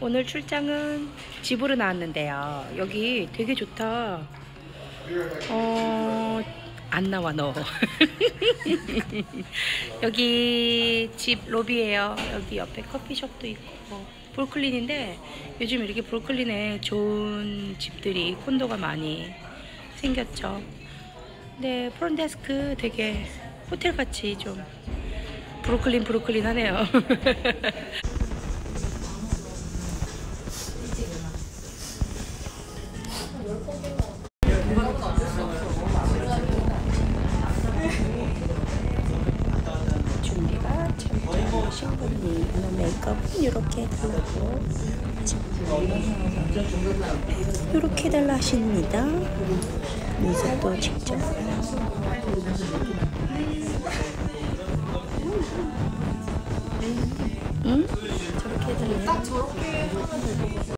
오늘 출장은 집으로 나왔는데요. 여기 되게 좋다. 어, 안 나와, 너. 여기 집 로비예요. 여기 옆에 커피숍도 있고. 브루클린인데 요즘 이렇게 브루클린에 좋은 집들이 콘도가 많이 생겼죠. 근데 프론데스크 되게 호텔같이 좀 브루클린 브루클린 하네요. 잘하신 분이 오늘 메이크업은 이렇게 해달라고 이렇게 해달라 하십니다 미소도 직접 응? 저렇게 해달래요?